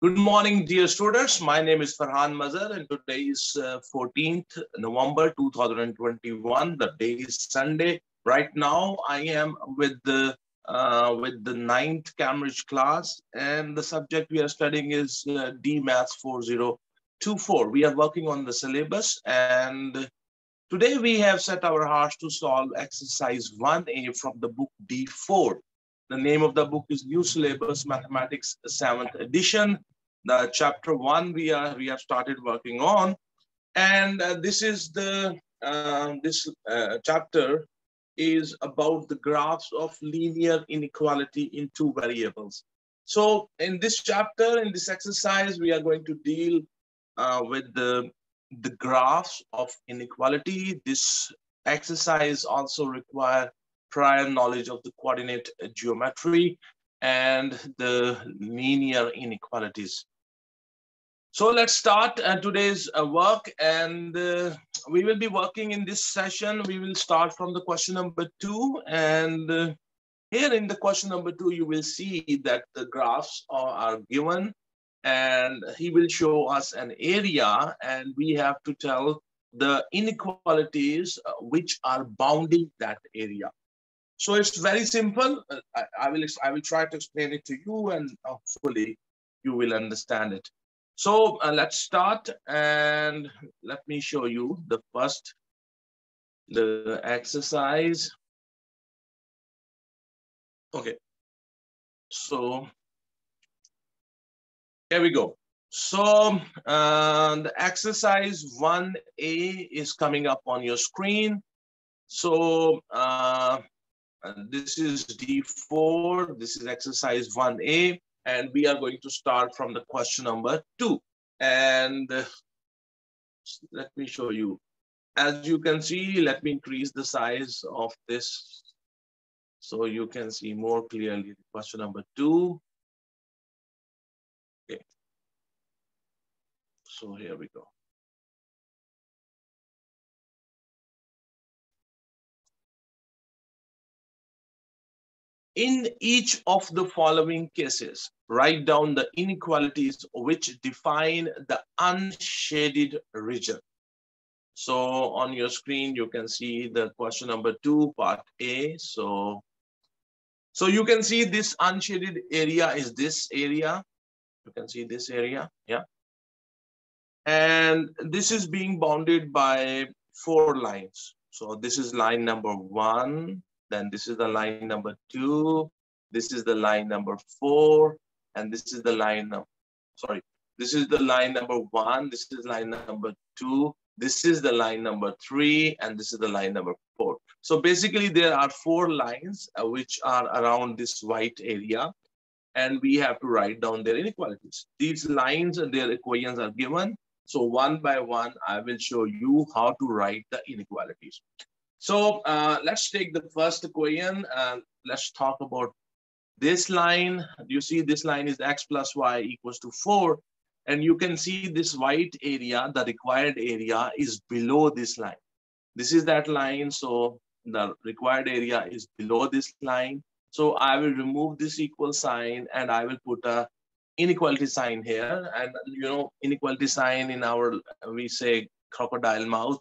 Good morning, dear students. My name is Ferhan Mazher, and today is uh, 14th November 2021. The day is Sunday. Right now, I am with the uh, with the ninth Cambridge class, and the subject we are studying is uh, D Maths 4024. We are working on the syllabus, and today we have set our hearts to solve exercise 1A from the book D4. The name of the book is New Syllabus Mathematics 7th edition. The chapter one we are we have started working on, and uh, this is the uh, this uh, chapter is about the graphs of linear inequality in two variables. So in this chapter, in this exercise, we are going to deal uh, with the the graphs of inequality. This exercise also require prior knowledge of the coordinate geometry and the linear inequalities. So let's start uh, today's uh, work and uh, we will be working in this session. We will start from the question number two and uh, here in the question number two, you will see that the graphs are, are given and he will show us an area and we have to tell the inequalities uh, which are bounding that area. So it's very simple. Uh, I, I, will I will try to explain it to you, and hopefully you will understand it. So uh, let's start, and let me show you the first the exercise. Okay. So here we go. So uh, the exercise 1A is coming up on your screen. So uh, this is D4, this is exercise 1A, and we are going to start from the question number two. And uh, let me show you. As you can see, let me increase the size of this so you can see more clearly question number two. Okay. So here we go. In each of the following cases, write down the inequalities which define the unshaded region. So on your screen, you can see the question number two, part A. So, so you can see this unshaded area is this area. You can see this area, yeah. And this is being bounded by four lines. So this is line number one, then this is the line number two. This is the line number four. And this is the line, number, sorry, this is the line number one. This is line number two. This is the line number three. And this is the line number four. So basically there are four lines uh, which are around this white area. And we have to write down their inequalities. These lines and their equations are given. So one by one, I will show you how to write the inequalities. So uh, let's take the first equation and let's talk about this line. You see this line is x plus y equals to 4. And you can see this white area, the required area is below this line. This is that line. So the required area is below this line. So I will remove this equal sign and I will put a inequality sign here. And you know, inequality sign in our, we say crocodile mouth.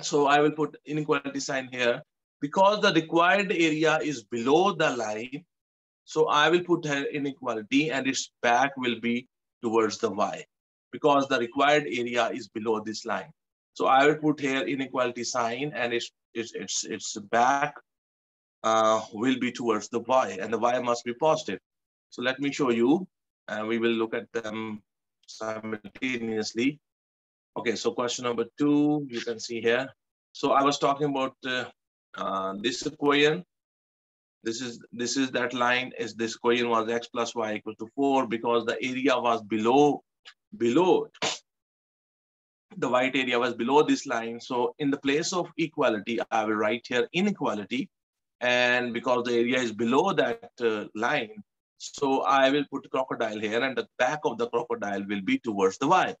So I will put inequality sign here. Because the required area is below the line, so I will put inequality and its back will be towards the y because the required area is below this line. So I will put here inequality sign and its, its, its, its back uh, will be towards the y and the y must be positive. So let me show you and we will look at them simultaneously. Okay, so question number two, you can see here. So I was talking about uh, uh, this equation. This is this is that line is this equation was x plus y equal to 4 because the area was below below the white area was below this line. So in the place of equality, I will write here inequality. And because the area is below that uh, line, so I will put crocodile here and the back of the crocodile will be towards the y.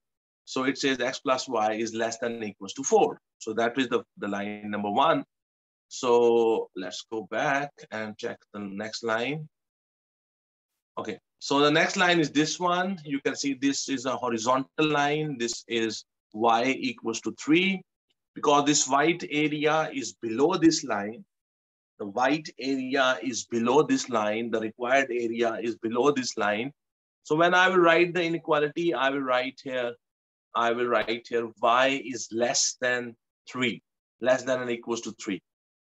So it says x plus y is less than equals to 4. So that is the, the line number one. So let's go back and check the next line. Okay, so the next line is this one. You can see this is a horizontal line. This is y equals to 3. Because this white area is below this line, the white area is below this line, the required area is below this line. So when I will write the inequality, I will write here, I will write here y is less than 3, less than or equals to 3.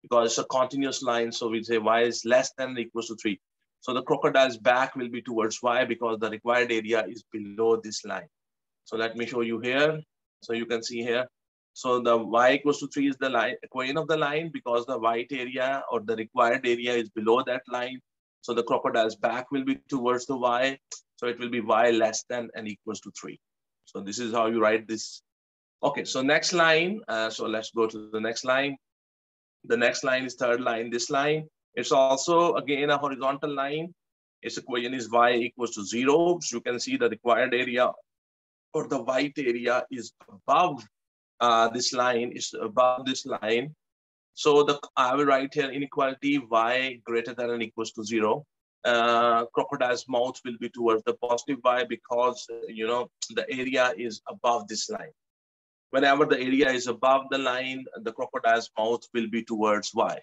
Because it's a continuous line, so we say y is less than or equals to 3. So the crocodile's back will be towards y because the required area is below this line. So let me show you here. So you can see here. So the y equals to 3 is the line, equation of the line because the white area or the required area is below that line. So the crocodile's back will be towards the y. So it will be y less than and equals to 3. So this is how you write this. Okay, so next line. Uh, so let's go to the next line. The next line is third line, this line. It's also, again, a horizontal line. Its equation is y equals to 0. So you can see the required area or the white area is above uh, this line, is above this line. So the I will write here inequality y greater than and equals to zero. Uh, crocodile's mouth will be towards the positive y because you know the area is above this line. Whenever the area is above the line, the crocodile's mouth will be towards y.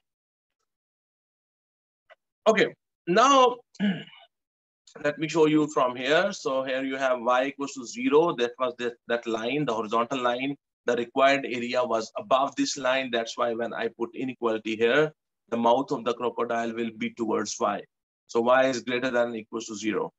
Okay, now let me show you from here. So here you have y equals to zero. That was the, that line, the horizontal line. The required area was above this line. That's why when I put inequality here, the mouth of the crocodile will be towards y. So y is greater than equals to zero.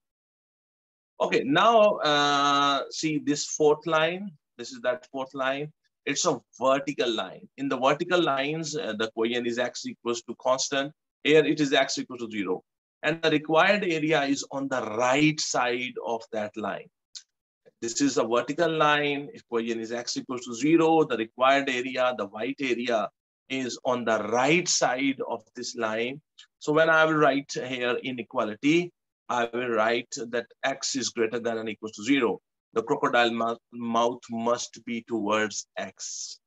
Okay, now uh, see this fourth line. This is that fourth line. It's a vertical line. In the vertical lines, uh, the equation is x equals to constant. Here it is x equals to zero and the required area is on the right side of that line. This is a vertical line. Equation is x equals to zero. The required area, the white area, is on the right side of this line. So when I will write here inequality, I will write that x is greater than or equals to zero. The crocodile mouth must be towards x.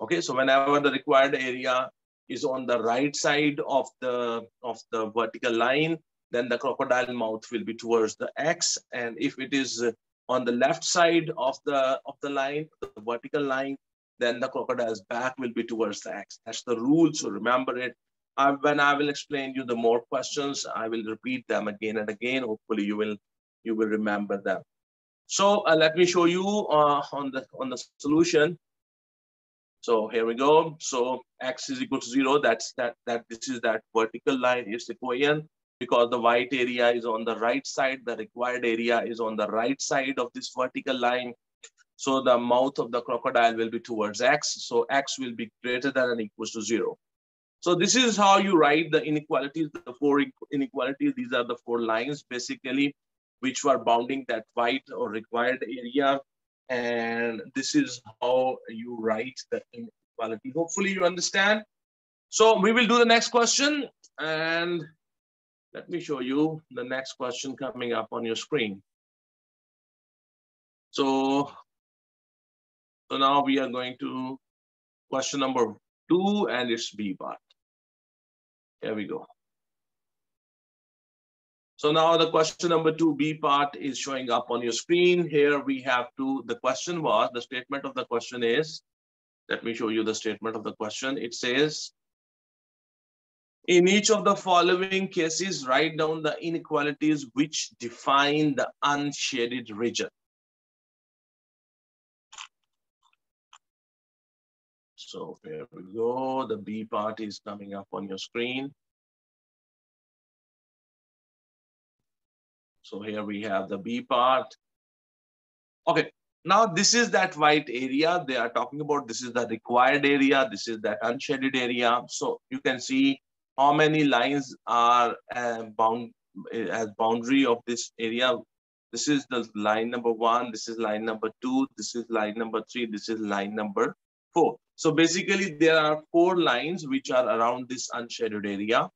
Okay, so whenever the required area is on the right side of the, of the vertical line, then the crocodile mouth will be towards the X. And if it is on the left side of the, of the line, the vertical line, then the crocodile's back will be towards the X. That's the rule, so remember it. Uh, when I will explain you the more questions, I will repeat them again and again. Hopefully you will, you will remember them. So uh, let me show you uh, on, the, on the solution. So here we go. So x is equal to zero. That's that that this is that vertical line is equation because the white area is on the right side. The required area is on the right side of this vertical line. So the mouth of the crocodile will be towards x. So x will be greater than and equals to zero. So this is how you write the inequalities, the four inequalities. These are the four lines basically, which were bounding that white or required area and this is how you write the inequality. Hopefully you understand. So we will do the next question and let me show you the next question coming up on your screen. So, so now we are going to question number two and it's B part. Here we go. So now the question number two B part is showing up on your screen. Here we have to, the question was, the statement of the question is, let me show you the statement of the question. It says, in each of the following cases, write down the inequalities which define the unshaded region. So here we go. The B part is coming up on your screen. So here we have the B part. Okay, now this is that white area they are talking about. This is the required area. This is that unshaded area. So you can see how many lines are uh, bound as boundary of this area. This is the line number one. This is line number two. This is line number three. This is line number four. So basically there are four lines which are around this unshaded area.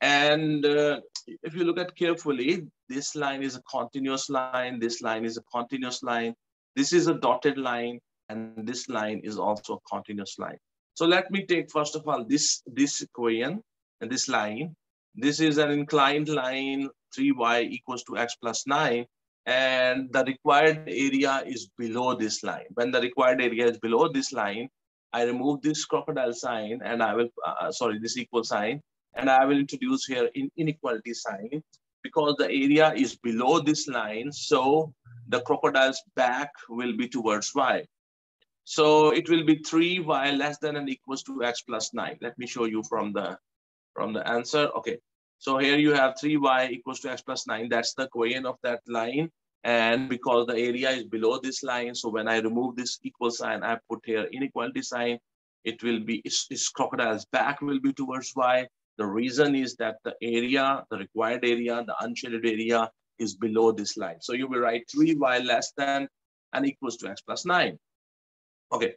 And uh, if you look at carefully, this line is a continuous line, this line is a continuous line, this is a dotted line, and this line is also a continuous line. So let me take, first of all, this, this equation and this line. This is an inclined line 3y equals to x plus 9, and the required area is below this line. When the required area is below this line, I remove this crocodile sign and I will, uh, sorry, this equal sign, and I will introduce here in inequality sign because the area is below this line. So the crocodile's back will be towards y. So it will be 3y less than and equals to x plus 9. Let me show you from the, from the answer. Okay, so here you have 3y equals to x plus 9. That's the equation of that line. And because the area is below this line, so when I remove this equal sign, I put here inequality sign, it will be, its, its crocodile's back will be towards y. The reason is that the area, the required area, the unshaded area is below this line. So you will write 3y less than and equals to x plus 9. Okay,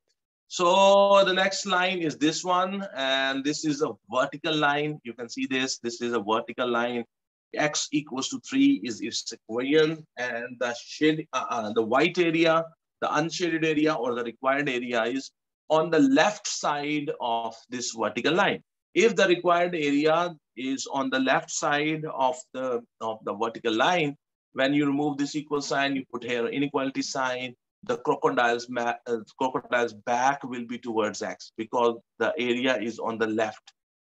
so the next line is this one, and this is a vertical line. You can see this. This is a vertical line. X equals to three is its equation, and the shade, uh, uh, the white area, the unshaded area, or the required area is on the left side of this vertical line. If the required area is on the left side of the of the vertical line, when you remove this equal sign, you put here inequality sign, the crocodile's, uh, crocodile's back will be towards X because the area is on the left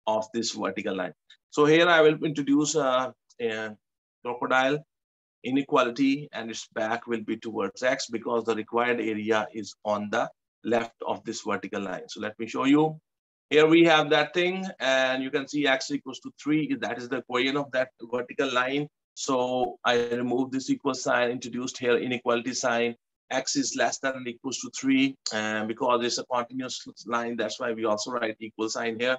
of this vertical line. So here I will introduce a, a crocodile inequality and its back will be towards X because the required area is on the left of this vertical line. So let me show you. Here we have that thing and you can see X equals to three. That is the equation of that vertical line. So I remove this equal sign, introduced here inequality sign x is less than or equals to 3 and because it's a continuous line that's why we also write equal sign here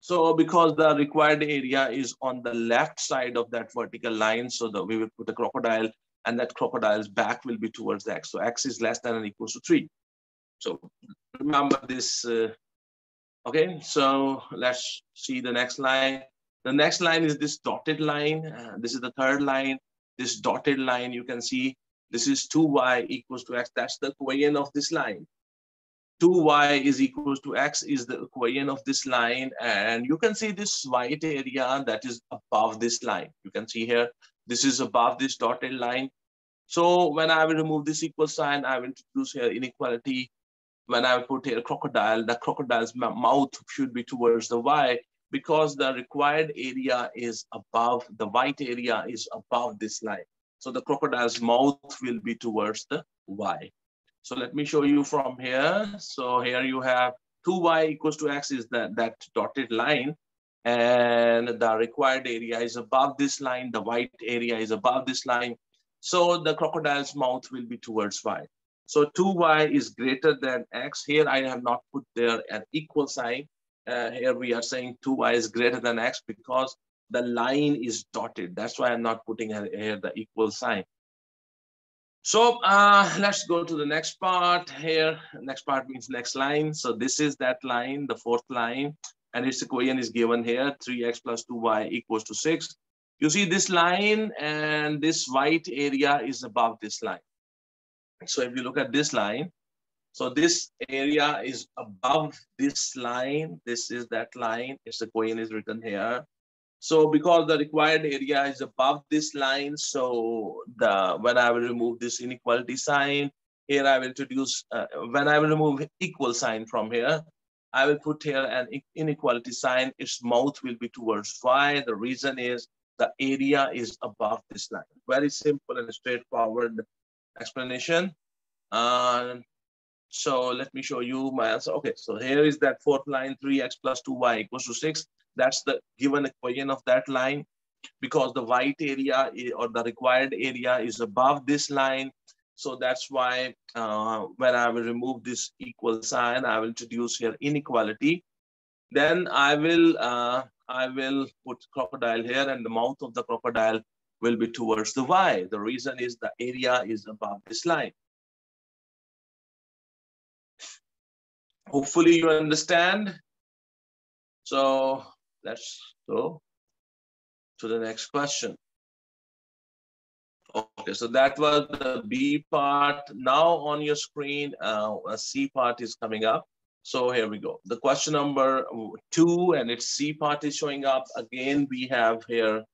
so because the required area is on the left side of that vertical line so that we will put a crocodile and that crocodile's back will be towards x so x is less than or equals to 3 so remember this uh, okay so let's see the next line the next line is this dotted line uh, this is the third line this dotted line you can see this is 2y equals to x. That's the equation of this line. 2y is equals to x is the equation of this line. And you can see this white area that is above this line. You can see here, this is above this dotted line. So when I will remove this equal sign, I will introduce here inequality. When I put here crocodile, the crocodile's mouth should be towards the y because the required area is above, the white area is above this line. So the crocodile's mouth will be towards the y. So let me show you from here. So here you have 2y equals to x is that, that dotted line. And the required area is above this line. The white area is above this line. So the crocodile's mouth will be towards y. So 2y is greater than x. Here I have not put there an equal sign. Uh, here we are saying 2y is greater than x because the line is dotted. That's why I'm not putting here the equal sign. So uh, let's go to the next part here. Next part means next line. So this is that line, the fourth line, and its equation is given here, 3x plus 2y equals to 6. You see this line and this white area is above this line. So if you look at this line, so this area is above this line. This is that line. Its coin is written here. So because the required area is above this line, so the when I will remove this inequality sign, here I will introduce, uh, when I will remove equal sign from here, I will put here an inequality sign, its mouth will be towards y. The reason is the area is above this line. Very simple and straightforward explanation. So let me show you my answer. Okay, so here is that fourth line, 3x plus 2y equals to 6. That's the given equation of that line because the white area or the required area is above this line. So that's why uh, when I will remove this equal sign, I will introduce here inequality. Then I will uh, I will put crocodile here and the mouth of the crocodile will be towards the Y. The reason is the area is above this line. Hopefully you understand. So let's go to the next question. Okay, so that was the B part. Now on your screen, uh, a C part is coming up. So here we go. The question number two and its C part is showing up. Again, we have here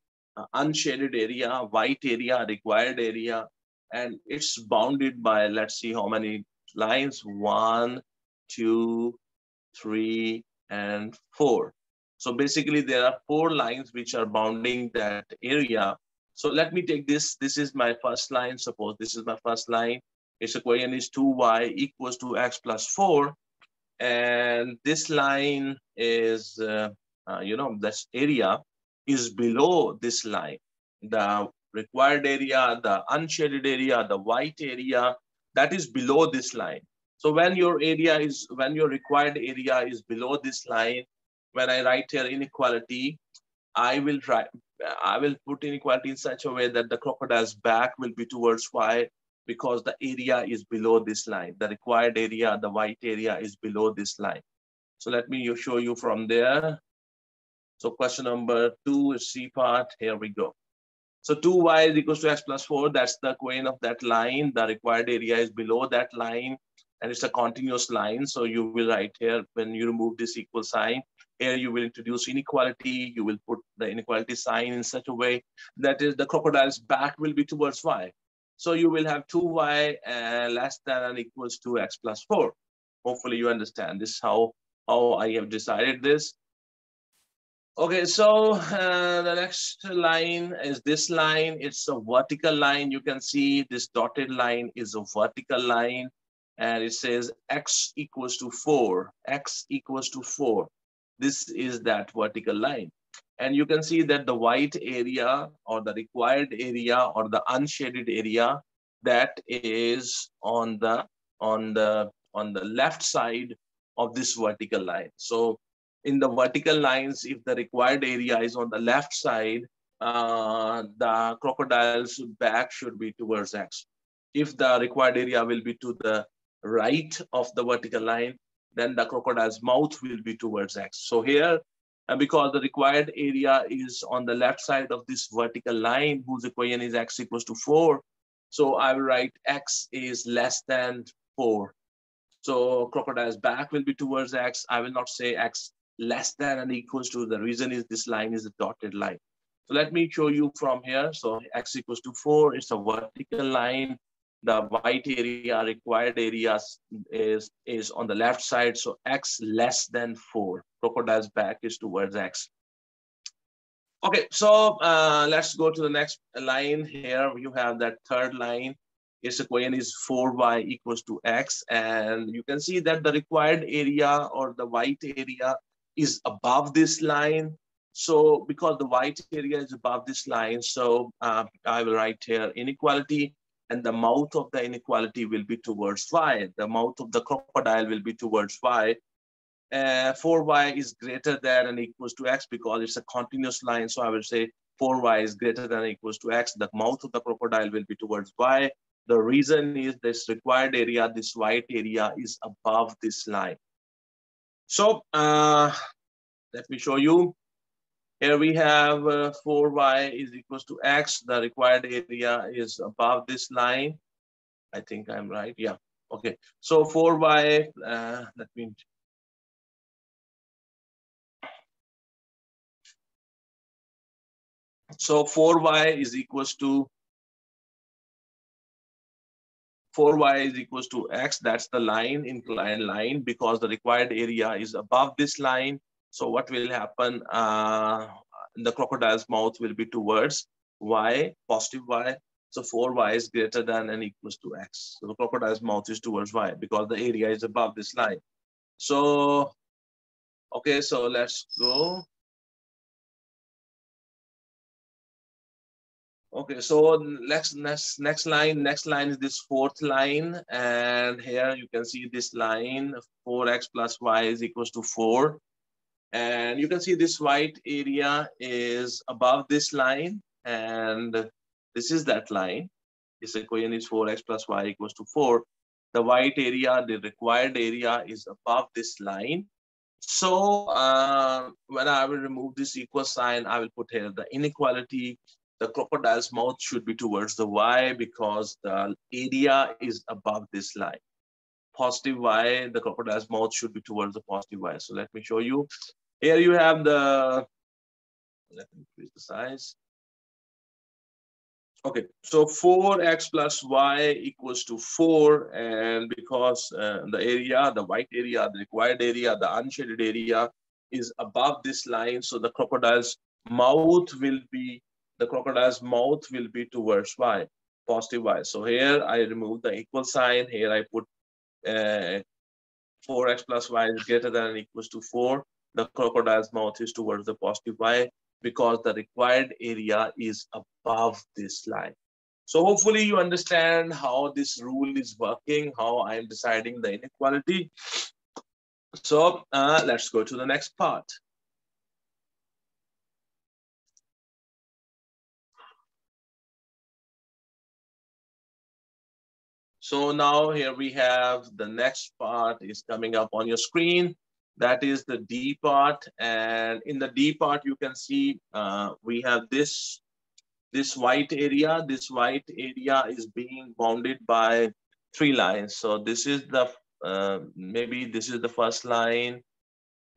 unshaded area, white area, required area, and it's bounded by, let's see how many lines, one, two, three, and four. So basically there are four lines which are bounding that area. So let me take this, this is my first line, suppose this is my first line. Its equation is 2y equals to x plus 4. And this line is, uh, uh, you know, this area is below this line. The required area, the unshaded area, the white area, that is below this line. So when your area is, when your required area is below this line, when I write here inequality, I will write, I will put inequality in such a way that the crocodile's back will be towards Y because the area is below this line. The required area, the white area is below this line. So let me show you from there. So question number two is C part. Here we go. So 2y is equals to x plus 4. That's the equation of that line. The required area is below that line. And it's a continuous line. So you will write here, when you remove this equal sign, here you will introduce inequality. You will put the inequality sign in such a way that is the crocodile's back will be towards y. So you will have 2y uh, less than or equals to x plus 4. Hopefully you understand this how, how I have decided this. Okay, so uh, the next line is this line. It's a vertical line. You can see this dotted line is a vertical line and it says x equals to 4, x equals to 4. This is that vertical line. And you can see that the white area or the required area or the unshaded area that is on the on the on the left side of this vertical line. So in the vertical lines, if the required area is on the left side, uh, the crocodile's back should be towards X. If the required area will be to the right of the vertical line, then the crocodile's mouth will be towards X. So here, and because the required area is on the left side of this vertical line whose equation is x equals to 4. So I will write x is less than 4. So crocodile's back will be towards x. I will not say x less than and equals to. The reason is this line is a dotted line. So let me show you from here. So x equals to 4 is a vertical line the white area required areas is, is on the left side. So X less than four, crocodile's back is towards X. Okay, so uh, let's go to the next line here. You have that third line. Its equation is 4y equals to x. And you can see that the required area or the white area is above this line. So because the white area is above this line, so uh, I will write here inequality and the mouth of the inequality will be towards y. The mouth of the crocodile will be towards y. Uh, 4y is greater than and equals to x because it's a continuous line. So I will say 4y is greater than equals to x. The mouth of the crocodile will be towards y. The reason is this required area, this white area is above this line. So uh, let me show you. Here we have uh, 4y is equals to x. The required area is above this line. I think I'm right. Yeah. Okay. So 4y, uh, that means So 4y is equals to 4y is equals to x. That's the line, inclined line, because the required area is above this line. So what will happen? Uh, the crocodile's mouth will be towards y, positive y. So 4y is greater than and equals to x. So the crocodile's mouth is towards y because the area is above this line. So, okay, so let's go. Okay, so next next next line, next line is this fourth line, and here you can see this line 4x plus y is equals to 4. And you can see this white area is above this line, and this is that line. This equation is 4x plus y equals to 4. The white area, the required area is above this line. So uh, when I will remove this equal sign, I will put here the inequality. The crocodile's mouth should be towards the y because the area is above this line positive y, the crocodile's mouth should be towards the positive y. So let me show you. Here you have the, let me increase the size. Okay, so 4x plus y equals to 4. And because uh, the area, the white area, the required area, the unshaded area is above this line, so the crocodile's mouth will be, the crocodile's mouth will be towards y, positive y. So here I remove the equal sign. Here I put uh, 4x plus y is greater than or equals to 4. The crocodile's mouth is towards the positive y because the required area is above this line. So hopefully you understand how this rule is working, how I'm deciding the inequality. So uh, let's go to the next part. So now here we have the next part is coming up on your screen. That is the D part. And in the D part, you can see uh, we have this, this white area. This white area is being bounded by three lines. So this is the, uh, maybe this is the first line,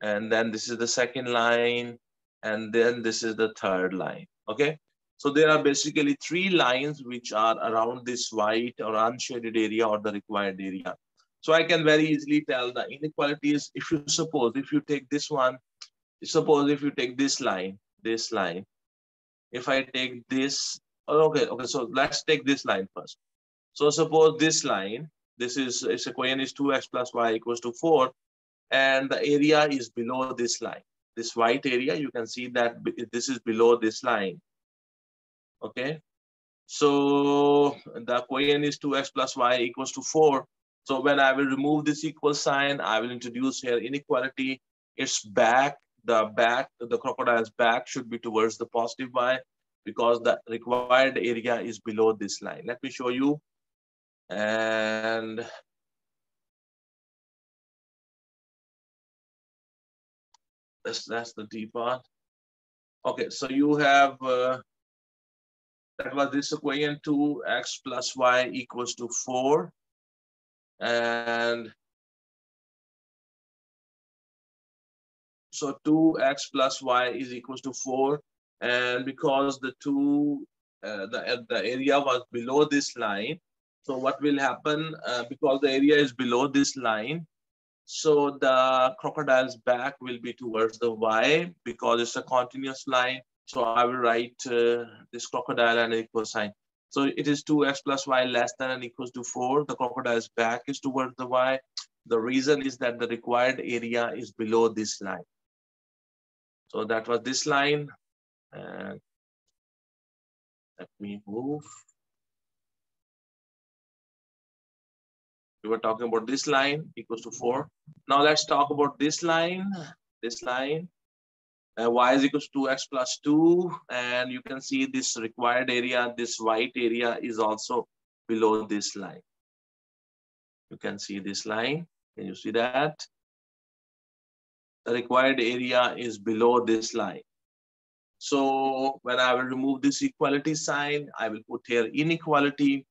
and then this is the second line, and then this is the third line, okay? So there are basically three lines which are around this white or unshaded area or the required area. So I can very easily tell the inequalities. If you suppose, if you take this one, suppose if you take this line, this line, if I take this, oh, okay, okay, so let's take this line first. So suppose this line, this is, its equation is 2x plus y equals to 4, and the area is below this line. This white area, you can see that this is below this line. Okay, so the equation is 2x plus y equals to 4. So when I will remove this equal sign, I will introduce here inequality. Its back, the back, the crocodile's back should be towards the positive y because the required area is below this line. Let me show you. And that's, that's the D part. Okay, so you have, uh, that was this equation 2x plus y equals to 4 and so 2x plus y is equals to 4 and because the two uh, the, the area was below this line so what will happen uh, because the area is below this line so the crocodile's back will be towards the y because it's a continuous line so i will write uh, this crocodile and equal sign so it is 2x plus y less than and equals to 4. The crocodile's back is towards the y. The reason is that the required area is below this line. So that was this line. And let me move. We were talking about this line equals to 4. Now let's talk about this line. This line uh, y is equals to x plus 2 and you can see this required area this white area is also below this line. You can see this line. Can you see that? The required area is below this line. So when i will remove this equality sign i will put here inequality.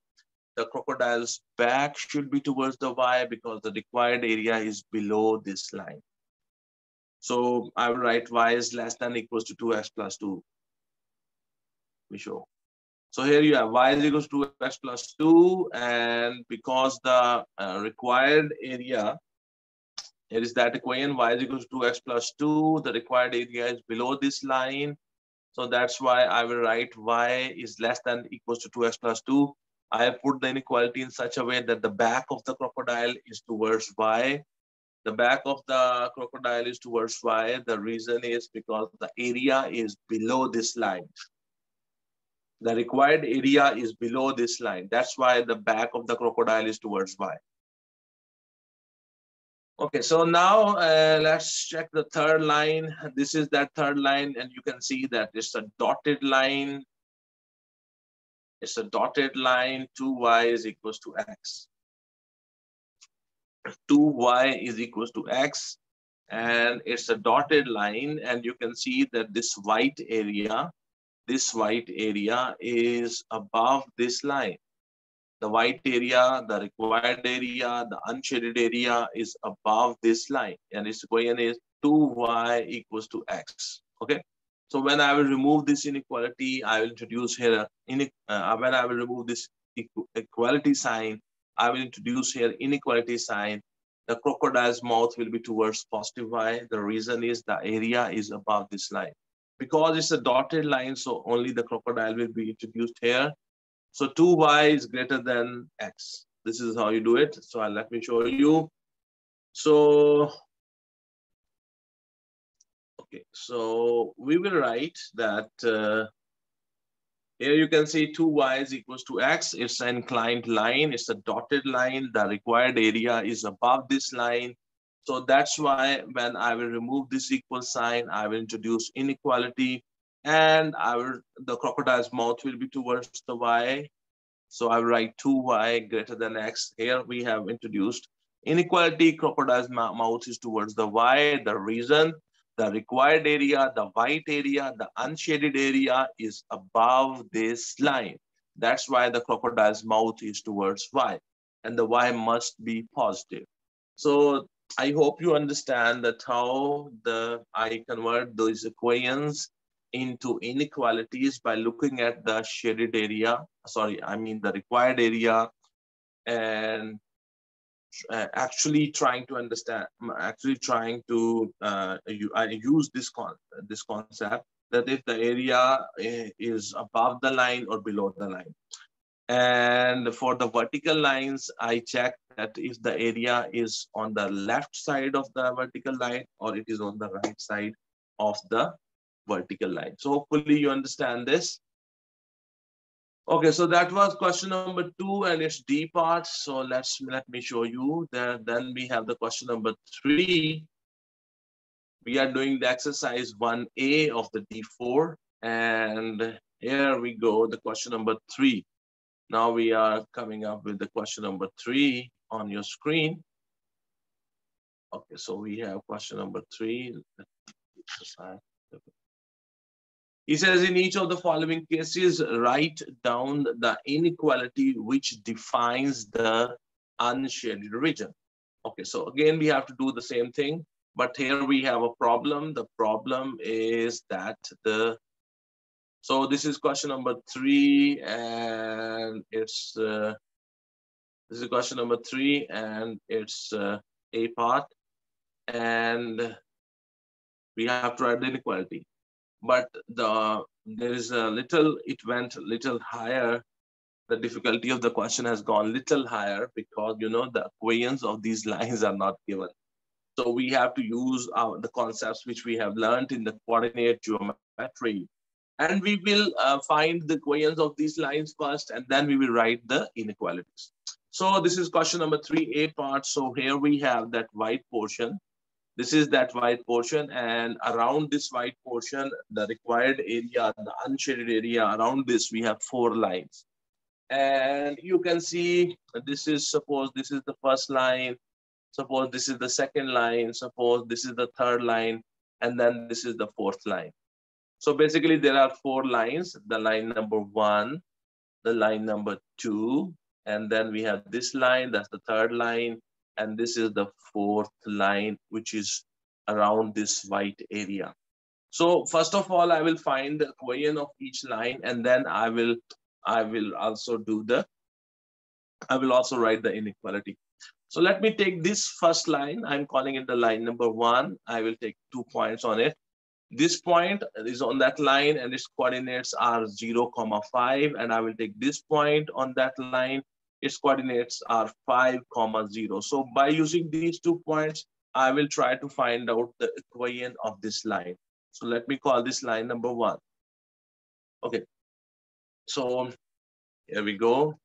The crocodile's back should be towards the y because the required area is below this line so I will write y is less than equals to 2x plus 2. We show. So here you have y is equals to 2x plus 2 and because the uh, required area, here is that equation y is equals to 2x plus 2, the required area is below this line. So that's why I will write y is less than equals to 2x plus 2. I have put the inequality in such a way that the back of the crocodile is towards y the back of the crocodile is towards Y. The reason is because the area is below this line. The required area is below this line. That's why the back of the crocodile is towards Y. Okay, so now uh, let's check the third line. This is that third line, and you can see that it's a dotted line. It's a dotted line, 2y is equals to x. 2y is equals to x and it's a dotted line and you can see that this white area this white area is above this line. The white area the required area the unshaded area is above this line and its equation is 2y equals to x okay? So when I will remove this inequality, I will introduce here, in, uh, when I will remove this equality sign, I will introduce here inequality sign. The crocodile's mouth will be towards positive y. The reason is the area is above this line. Because it's a dotted line, so only the crocodile will be introduced here. So 2y is greater than x. This is how you do it. So I'll, let me show you. So, okay, so we will write that uh, here you can see 2y is equals to x. It's an inclined line. It's a dotted line. The required area is above this line. So that's why when I will remove this equal sign, I will introduce inequality and I will, the crocodile's mouth will be towards the y. So I will write 2y greater than x. Here we have introduced inequality. Crocodile's mouth is towards the y. The reason the required area, the white area, the unshaded area is above this line. That's why the crocodile's mouth is towards Y and the Y must be positive. So I hope you understand that how the I convert those equations into inequalities by looking at the shaded area, sorry, I mean the required area and uh, actually trying to understand, actually trying to uh, I use this con this concept that if the area eh, is above the line or below the line. And for the vertical lines, I check that if the area is on the left side of the vertical line or it is on the right side of the vertical line. So hopefully you understand this. Okay, so that was question number two and it's D part. So let's let me show you that. Then we have the question number three. We are doing the exercise 1A of the D4. And here we go, the question number three. Now we are coming up with the question number three on your screen. Okay, so we have question number three. He says in each of the following cases, write down the inequality which defines the unshaded region. Okay, so again, we have to do the same thing, but here we have a problem. The problem is that the, so this is question number three and it's, uh, this is question number three and it's uh, a part and we have to write the inequality but the there is a little, it went a little higher. The difficulty of the question has gone little higher because, you know, the equations of these lines are not given. So we have to use our, the concepts which we have learned in the coordinate geometry. And we will uh, find the equations of these lines first, and then we will write the inequalities. So this is question number three, A part. So here we have that white portion. This is that white portion and around this white portion, the required area, the unshaded area, around this we have four lines. And you can see this is, suppose this is the first line, suppose this is the second line, suppose this is the third line, and then this is the fourth line. So basically there are four lines, the line number one, the line number two, and then we have this line, that's the third line, and this is the fourth line, which is around this white area. So first of all, I will find the equation of each line, and then I will, I will also do the, I will also write the inequality. So let me take this first line. I'm calling it the line number one. I will take two points on it. This point is on that line and its coordinates are 0, comma 5. And I will take this point on that line its coordinates are 5 comma 0. So by using these two points, I will try to find out the equation of this line. So let me call this line number one. Okay, so here we go.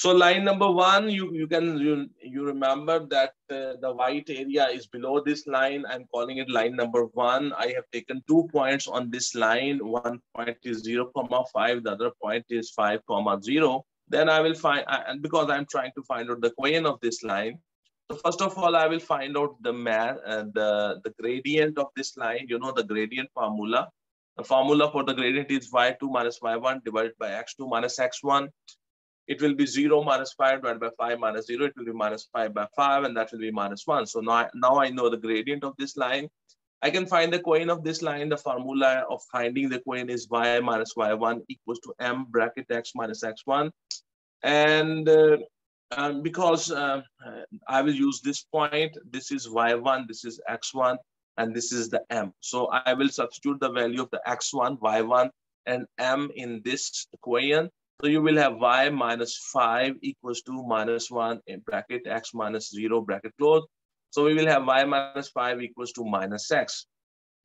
So line number one, you, you can you, you remember that uh, the white area is below this line. I'm calling it line number one. I have taken two points on this line. One point is 0, comma 5. The other point is 5, comma 0. Then I will find, and because I'm trying to find out the equation of this line. So first of all, I will find out the math, uh, the, the gradient of this line. You know the gradient formula. The formula for the gradient is y2 minus y1 divided by x2 minus x1 it will be 0 minus 5 divided by 5 minus 0. It will be minus 5 by 5, and that will be minus 1. So now, now I know the gradient of this line. I can find the coin of this line. The formula of finding the coin is y minus y1 equals to m bracket x minus x1. And uh, um, because uh, I will use this point, this is y1, this is x1, and this is the m. So I will substitute the value of the x1, y1, and m in this equation. So you will have y minus 5 equals to minus 1 in bracket x minus 0 bracket close. So we will have y minus 5 equals to minus x.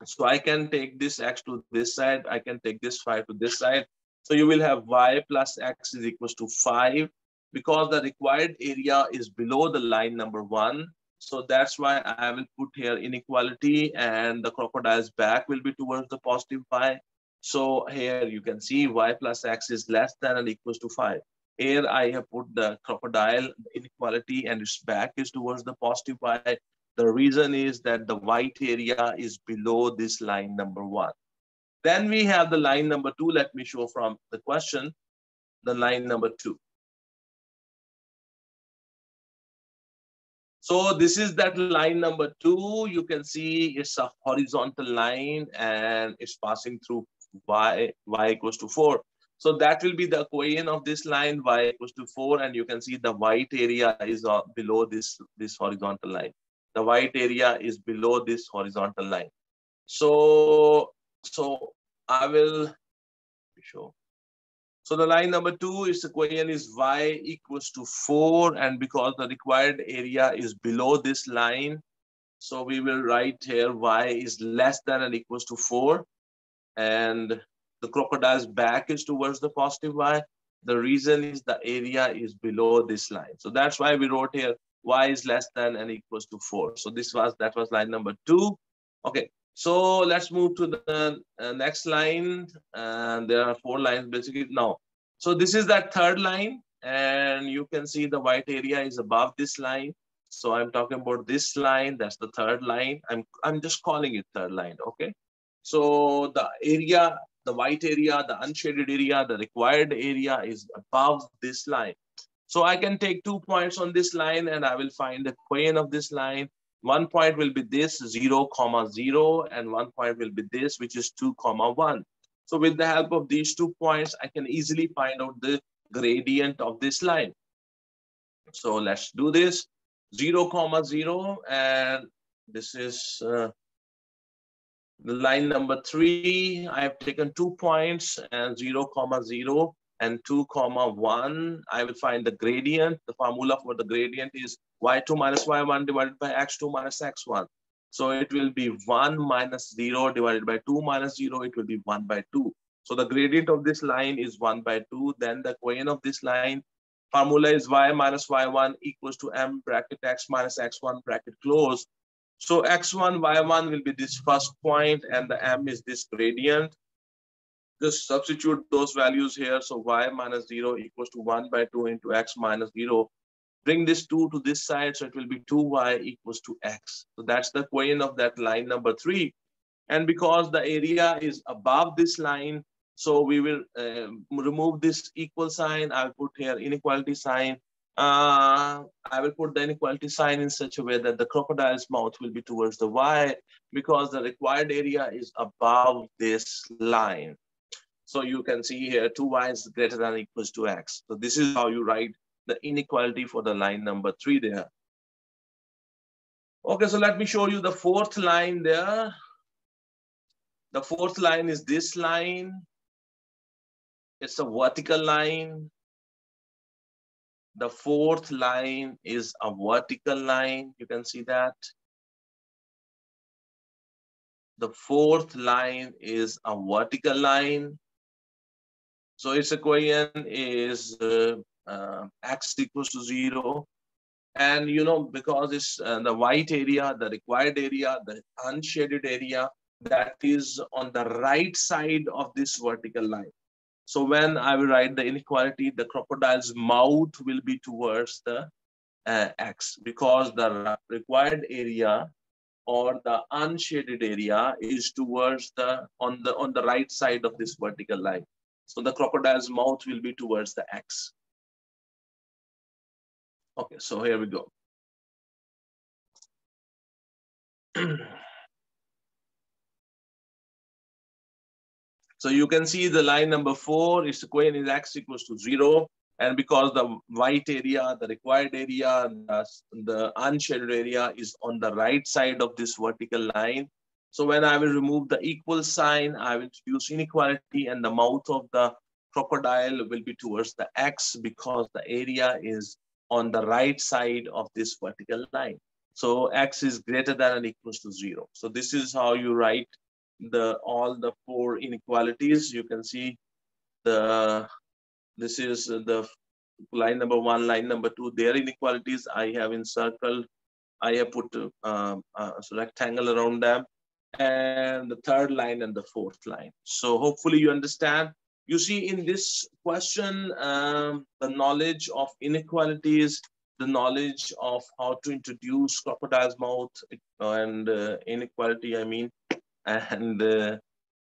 So I can take this x to this side. I can take this 5 to this side. So you will have y plus x is equals to 5 because the required area is below the line number 1. So that's why I will put here inequality and the crocodile's back will be towards the positive y. So here you can see y plus x is less than or equals to 5. Here I have put the crocodile inequality and its back is towards the positive y. The reason is that the white area is below this line number one. Then we have the line number two. Let me show from the question, the line number two. So this is that line number two. You can see it's a horizontal line and it's passing through y, y equals to 4. So that will be the equation of this line, y equals to 4. And you can see the white area is uh, below this, this horizontal line. The white area is below this horizontal line. So, so I will show. So the line number two is the equation is y equals to 4. And because the required area is below this line, so we will write here y is less than and equals to 4 and the crocodile's back is towards the positive y. The reason is the area is below this line. So that's why we wrote here y is less than and equals to 4. So this was, that was line number two. Okay, so let's move to the uh, next line. And there are four lines basically now. So this is that third line and you can see the white area is above this line. So I'm talking about this line, that's the third line. I'm, I'm just calling it third line, okay? So the area, the white area, the unshaded area, the required area is above this line. So I can take two points on this line and I will find the coin of this line. One point will be this 0, comma 0, and one point will be this, which is 2, comma 1. So with the help of these two points, I can easily find out the gradient of this line. So let's do this. 0, comma 0, and this is uh, the line number three, I have taken two points and 0, comma 0 and 2, comma 1. I will find the gradient. The formula for the gradient is y2 minus y1 divided by x2 minus x1. So it will be 1 minus 0 divided by 2 minus 0. It will be 1 by 2. So the gradient of this line is 1 by 2. Then the coin of this line formula is y minus y1 equals to m bracket x minus x1 bracket close. So x1, y1 will be this first point and the m is this gradient. Just substitute those values here. So y minus 0 equals to 1 by 2 into x minus 0. Bring this 2 to this side, so it will be 2y equals to x. So that's the equation of that line number 3. And because the area is above this line, so we will uh, remove this equal sign. I'll put here inequality sign uh, I will put the inequality sign in such a way that the crocodile's mouth will be towards the y because the required area is above this line. So you can see here 2y is greater than equals to x. So this is how you write the inequality for the line number three there. Okay, so let me show you the fourth line there. The fourth line is this line. It's a vertical line. The fourth line is a vertical line. You can see that. The fourth line is a vertical line. So its equation is uh, uh, x equals to zero. And you know, because it's uh, the white area, the required area, the unshaded area, that is on the right side of this vertical line. So when I will write the inequality, the crocodile's mouth will be towards the uh, x because the required area or the unshaded area is towards the on the on the right side of this vertical line. So the crocodile's mouth will be towards the x. Okay, so here we go. So you can see the line number four is equation is x equals to zero. And because the white area, the required area, the, the unshaded area is on the right side of this vertical line. So when I will remove the equal sign, I will introduce inequality and the mouth of the crocodile will be towards the x because the area is on the right side of this vertical line. So x is greater than or equals to zero. So this is how you write the all the four inequalities. You can see the this is the line number one, line number two. Their inequalities I have encircled. I have put uh, a rectangle around them, and the third line and the fourth line. So hopefully you understand. You see in this question, um, the knowledge of inequalities the knowledge of how to introduce crocodile's mouth and uh, inequality, I mean, and uh,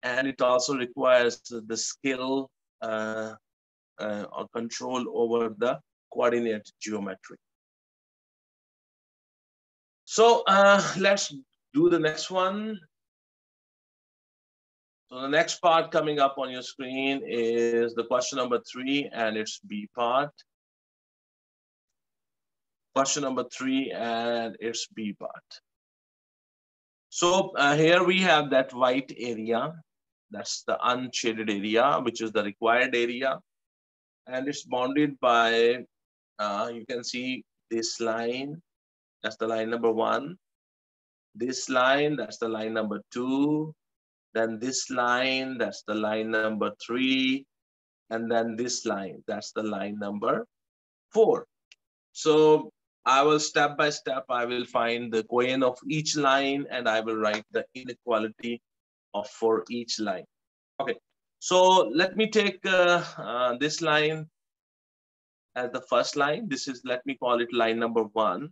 and it also requires the skill uh, uh or control over the coordinate geometry. So uh, let's do the next one. So the next part coming up on your screen is the question number three and its B part question number three and its B part. So uh, here we have that white area. That's the unshaded area, which is the required area. And it's bounded by, uh, you can see this line. That's the line number one. This line, that's the line number two. Then this line, that's the line number three. And then this line, that's the line number four. So I will step by step, I will find the coin of each line and I will write the inequality of for each line. Okay, so let me take uh, uh, this line as the first line. This is, let me call it line number one.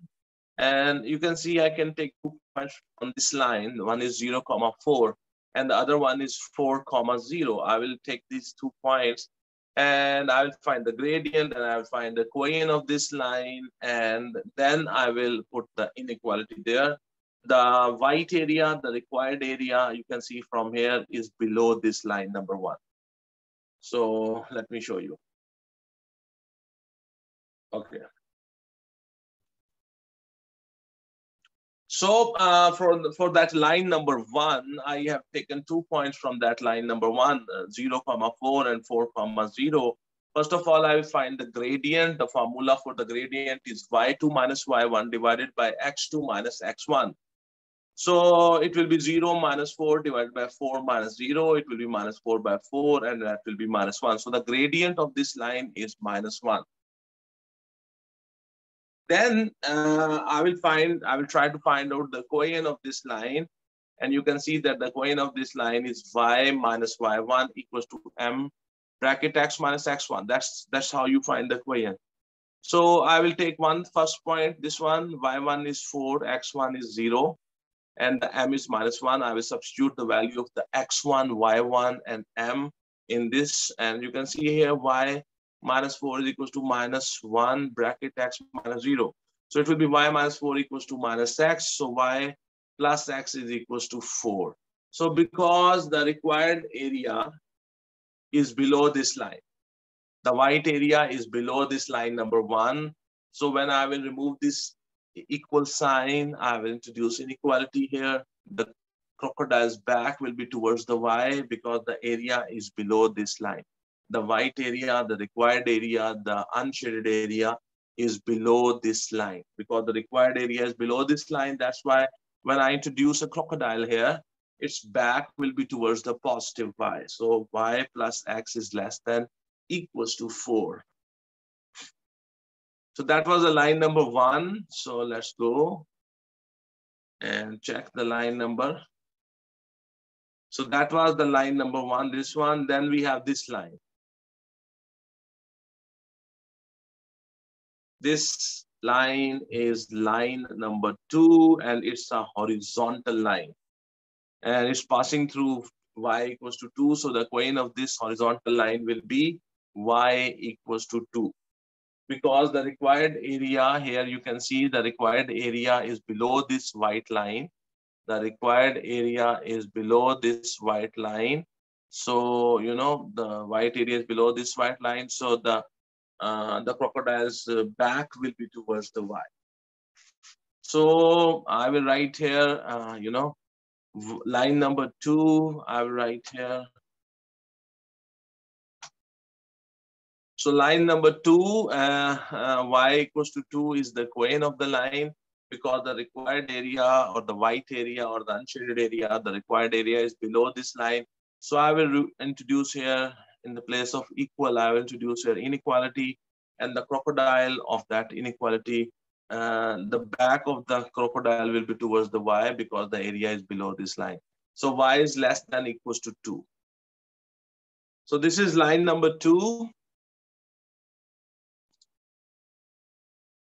And you can see I can take two points on this line. One is 0, comma 4, and the other one is 4, comma 0. I will take these two points and I will find the gradient and I will find the coin of this line and then I will put the inequality there. The white area, the required area, you can see from here is below this line number one. So let me show you. Okay. So uh, for, for that line number one, I have taken two points from that line number one, uh, 0, comma 4 and 4, comma 0. First of all, I will find the gradient. The formula for the gradient is y2 minus y1 divided by x2 minus x1. So it will be 0 minus 4 divided by 4 minus 0. It will be minus 4 by 4 and that will be minus 1. So the gradient of this line is minus 1. Then uh, I will find, I will try to find out the coin of this line. And you can see that the coin of this line is y minus y1 equals to m bracket x minus x1. That's, that's how you find the coin. So I will take one first point, this one, y1 is 4, x1 is 0, and the m is minus 1. I will substitute the value of the x1, y1, and m in this. And you can see here y minus 4 is equals to minus 1 bracket x minus 0. So it will be y minus 4 equals to minus x. So y plus x is equals to 4. So because the required area is below this line, the white area is below this line number one. So when I will remove this equal sign, I will introduce inequality here. The crocodile's back will be towards the y because the area is below this line the white area, the required area, the unshaded area is below this line because the required area is below this line. That's why when I introduce a crocodile here, its back will be towards the positive y. So y plus x is less than equals to 4. So that was the line number one. So let's go and check the line number. So that was the line number one, this one. Then we have this line. This line is line number two, and it's a horizontal line. And it's passing through y equals to 2. So the coin of this horizontal line will be y equals to 2. Because the required area here, you can see the required area is below this white line. The required area is below this white line. So, you know, the white area is below this white line. So the, uh, the crocodile's uh, back will be towards the Y. So I will write here, uh, you know, line number two, I will write here. So line number two, uh, uh, y equals to two is the coin of the line because the required area or the white area or the unshaded area, the required area is below this line. So I will introduce here in the place of equal, I will introduce here inequality and the crocodile of that inequality uh, the back of the crocodile will be towards the y because the area is below this line. So y is less than equals to 2. So this is line number 2.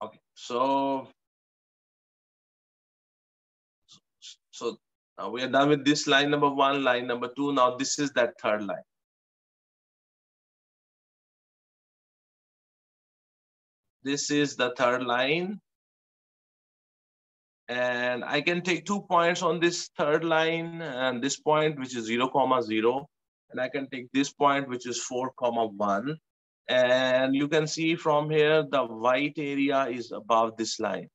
Okay, so, so uh, we are done with this line number 1, line number 2. Now this is that third line. This is the third line. And I can take two points on this third line and this point, which is 0, comma 0. And I can take this point, which is 4, comma 1. And you can see from here, the white area is above this line.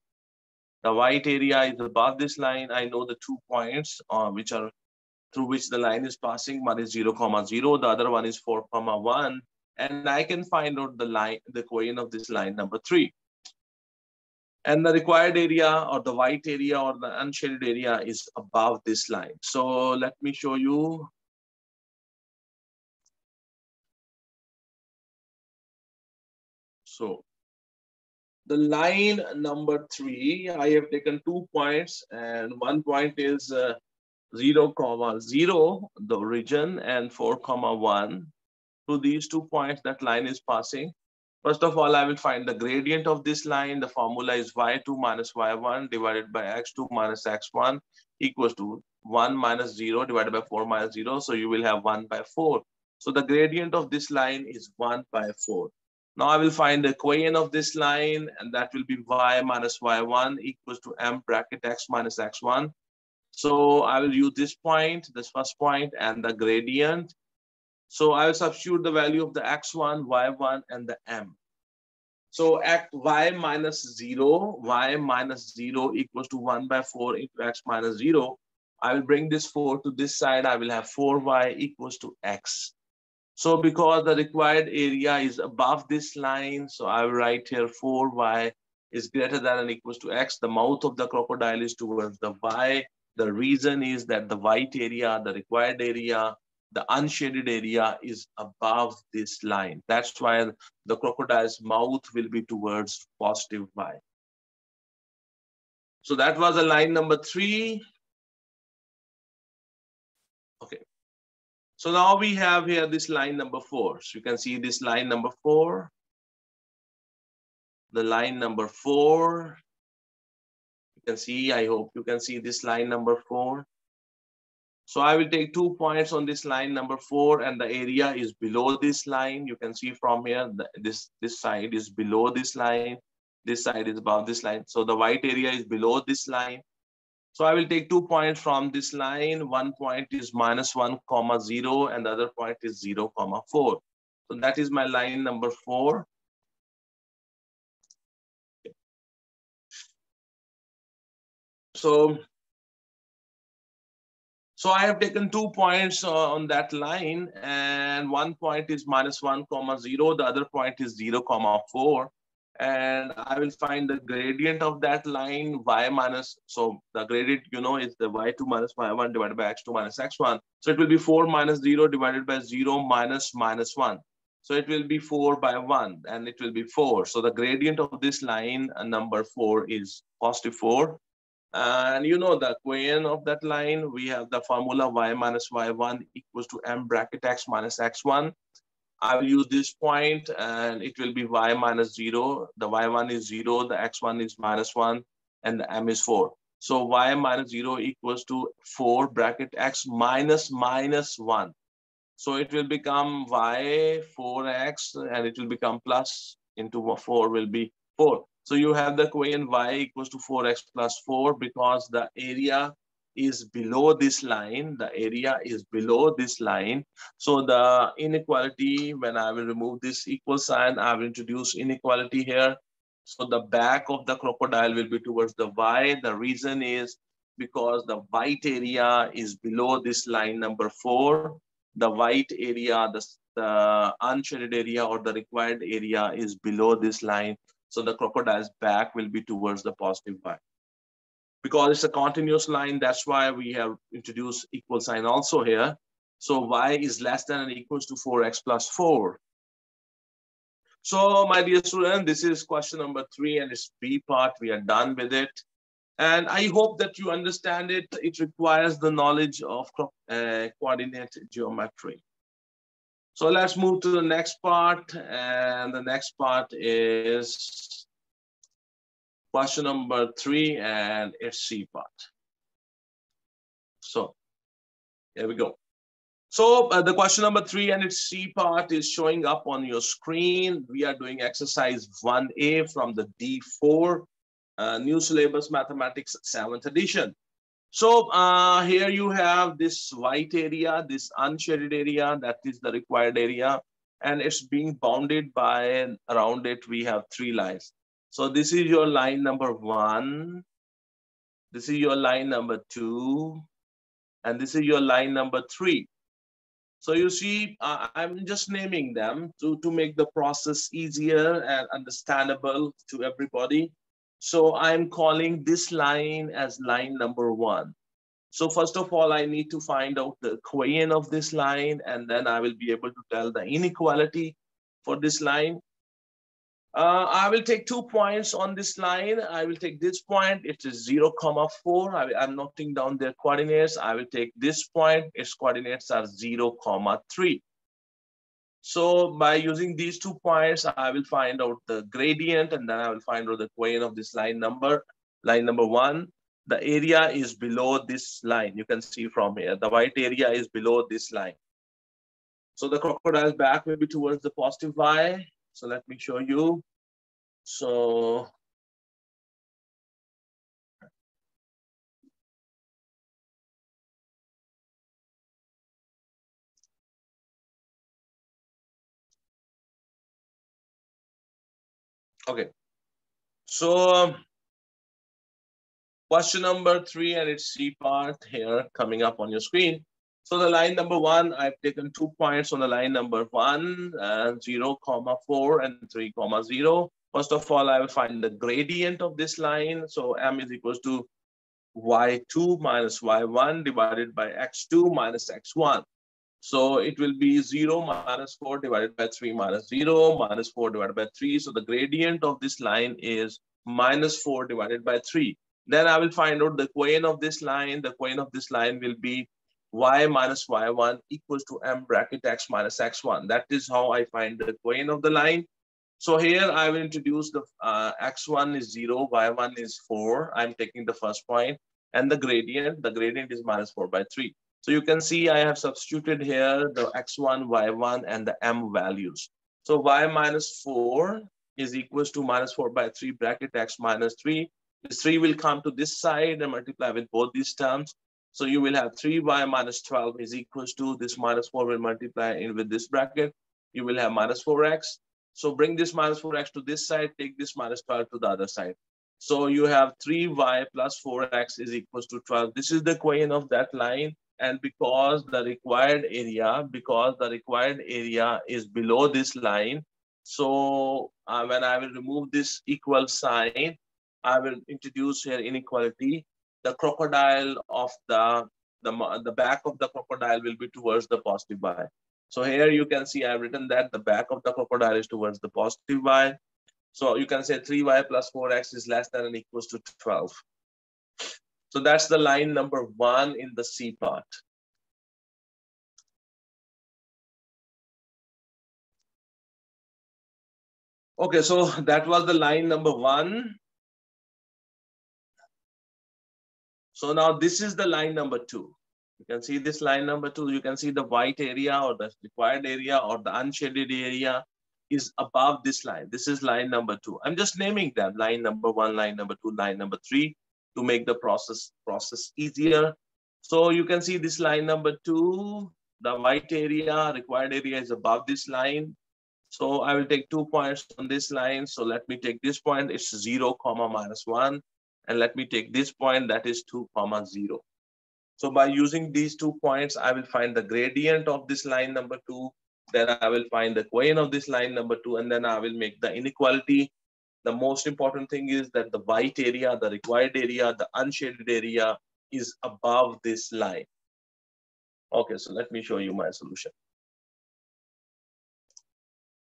The white area is above this line. I know the two points uh, which are through which the line is passing. One is 0, comma 0. The other one is 4, comma 1. And I can find out the line, the coin of this line number 3 and the required area or the white area or the unshaded area is above this line. So let me show you. So the line number three, I have taken two points and one point is uh, 0 comma 0, the origin, and 4 comma 1. To these two points, that line is passing. First of all, I will find the gradient of this line. The formula is y2 minus y1 divided by x2 minus x1 equals to 1 minus 0 divided by 4 minus 0. So you will have 1 by 4. So the gradient of this line is 1 by 4. Now I will find the equation of this line and that will be y minus y1 equals to m bracket x minus x1. So I will use this point, this first point and the gradient so I will substitute the value of the x1, y1, and the m. So at y minus 0, y minus 0 equals to 1 by 4 into x minus 0. I will bring this 4 to this side. I will have 4y equals to x. So because the required area is above this line, so I will write here 4y is greater than and equals to x. The mouth of the crocodile is towards the y. The reason is that the white area, the required area, the unshaded area is above this line. That's why the crocodile's mouth will be towards positive y. So that was a line number three. Okay. So now we have here this line number four. So you can see this line number four. The line number four. You can see, I hope you can see this line number four. So I will take two points on this line number four and the area is below this line. You can see from here, this, this side is below this line. This side is above this line. So the white area is below this line. So I will take two points from this line. One point is minus one comma zero and the other point is zero comma four. So that is my line number four. So so I have taken two points uh, on that line and one point is minus one comma zero. The other point is zero comma four. And I will find the gradient of that line y minus, so the gradient, you know, is the y2 minus y1 divided by x2 minus x1. So it will be 4 minus 0 divided by 0 minus minus 1. So it will be 4 by 1 and it will be 4. So the gradient of this line, uh, number 4, is positive 4. And you know the equation of that line, we have the formula y minus y1 equals to m bracket x minus x1. I will use this point and it will be y minus 0. The y1 is 0, the x1 is minus 1, and the m is 4. So y minus 0 equals to 4 bracket x minus minus 1. So it will become y 4x and it will become plus into 4 will be 4. So you have the equation y equals to 4x plus 4 because the area is below this line. The area is below this line. So the inequality, when I will remove this equal sign, I will introduce inequality here. So the back of the crocodile will be towards the Y. The reason is because the white area is below this line number four. The white area, the, the unshaded area or the required area is below this line. So the crocodile's back will be towards the positive Y because it's a continuous line, that's why we have introduced equal sign also here. So y is less than or equals to 4x plus 4. So my dear student, this is question number three and it's B part. We are done with it. And I hope that you understand it. It requires the knowledge of uh, coordinate geometry. So let's move to the next part. And the next part is question number three and its C part. So here we go. So uh, the question number three and its C part is showing up on your screen. We are doing exercise 1A from the D4 uh, New Syllabus Mathematics 7th edition. So uh, here you have this white area, this unshaded area, that is the required area, and it's being bounded by, around it, we have three lines. So this is your line number one. This is your line number two. And this is your line number three. So you see, uh, I'm just naming them to, to make the process easier and understandable to everybody. So I'm calling this line as line number one. So first of all, I need to find out the equation of this line, and then I will be able to tell the inequality for this line. Uh, I will take two points on this line. I will take this point, it is 0, comma 4. I, am noting down their coordinates. I will take this point, its coordinates are 0, comma 3. So by using these two points, I will find out the gradient and then I will find out the equation of this line number, line number one. The area is below this line. You can see from here, the white area is below this line. So the crocodile's back will be towards the positive y so let me show you. So Okay. So um, question number three and its C part here coming up on your screen. So the line number one, I've taken two points on the line number one, uh, zero comma four and three comma zero. First of all, I will find the gradient of this line. So m is equals to y2 minus y1 divided by x2 minus x1. So it will be 0 minus 4 divided by 3 minus 0 minus 4 divided by 3. So the gradient of this line is minus 4 divided by 3. Then I will find out the equation of this line. The equation of this line will be y minus y1 equals to m bracket x minus x1. That is how I find the equation of the line. So here I will introduce the uh, x1 is 0, y1 is 4. I'm taking the first point and the gradient, the gradient is minus 4 by 3. So you can see I have substituted here the x1, y1 and the m values. So y minus 4 is equals to minus 4 by 3 bracket x minus 3. This 3 will come to this side and multiply with both these terms. So you will have 3y minus 12 is equals to this minus 4 will multiply in with this bracket. You will have minus 4x. So bring this minus 4x to this side, take this minus 12 to the other side. So you have 3y plus 4x is equals to 12. This is the equation of that line. And because the required area, because the required area is below this line, so uh, when I will remove this equal sign, I will introduce here inequality the crocodile of the, the, the back of the crocodile will be towards the positive y. So here you can see I've written that the back of the crocodile is towards the positive y. So you can say 3y plus 4x is less than or equals to 12. So that's the line number one in the C part. Okay, so that was the line number one. So now this is the line number two. You can see this line number two. You can see the white area or the required area or the unshaded area is above this line. This is line number two. I'm just naming them line number one, line number two, line number three to make the process process easier. So you can see this line number two, the white area, required area is above this line. So I will take two points on this line. So let me take this point, it's zero comma minus one. And let me take this point, that is two comma zero. So by using these two points, I will find the gradient of this line number two. Then I will find the coin of this line number two, and then I will make the inequality. The most important thing is that the white area, the required area, the unshaded area is above this line. Okay, so let me show you my solution.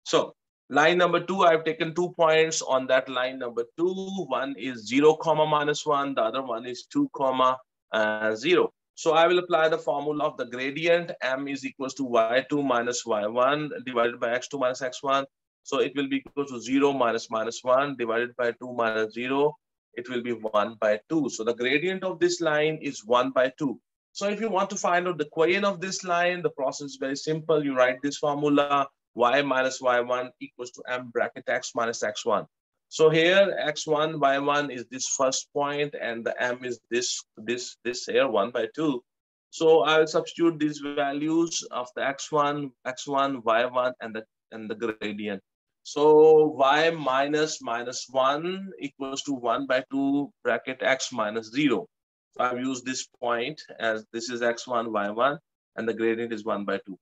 So line number two, I've taken two points on that line number two. One is zero comma minus one. The other one is two comma uh, zero. So I will apply the formula of the gradient. M is equals to y2 minus y1 divided by x2 minus x1. So it will be equal to zero minus minus one divided by two minus zero. It will be one by two. So the gradient of this line is one by two. So if you want to find out the coin of this line, the process is very simple. You write this formula, y minus y1 equals to m bracket x minus x1. So here x1, y1 is this first point and the m is this, this, this here, one by two. So I'll substitute these values of the x1, x1, y1 and the, and the gradient. So y minus minus one equals to one by two bracket x minus zero. So I've used this point as this is x1, y1 and the gradient is one by two.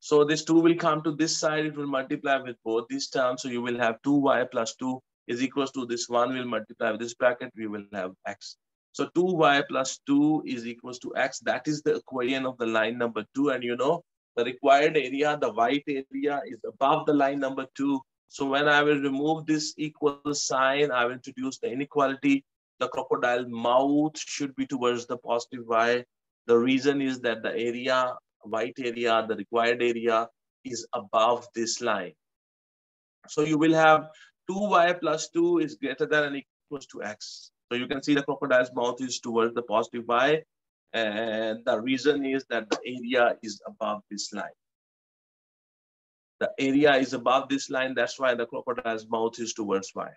So this two will come to this side, it will multiply with both these terms. So you will have two y plus two is equals to this one will multiply with this bracket, we will have x. So 2y plus 2 is equals to x. That is the equation of the line number 2. And you know, the required area, the white area is above the line number 2. So when I will remove this equal sign, I will introduce the inequality. The crocodile mouth should be towards the positive y. The reason is that the area, white area, the required area is above this line. So you will have 2y plus 2 is greater than or equals to x. So you can see the crocodile's mouth is towards the positive y. And the reason is that the area is above this line. The area is above this line. That's why the crocodile's mouth is towards y.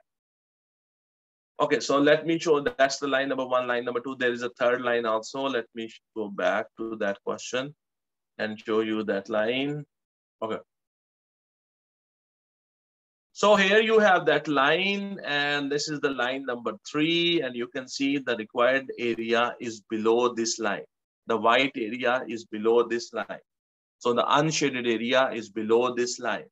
Okay, so let me show that that's the line number one, line number two. There is a third line also. Let me go back to that question and show you that line. Okay. So here you have that line and this is the line number three and you can see the required area is below this line. The white area is below this line. So the unshaded area is below this line.